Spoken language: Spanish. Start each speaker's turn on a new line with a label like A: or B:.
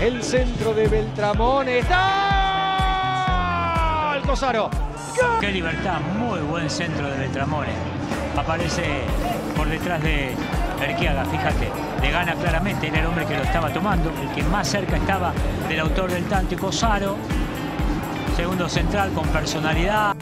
A: El centro de Beltramón está. El Cosaro.
B: Qué libertad, muy buen centro de Beltramone. Aparece por detrás de Erquiaga, fíjate, le gana claramente, era el hombre que lo estaba tomando, el que más cerca estaba del autor del tanto, Cosaro. Segundo central con personalidad.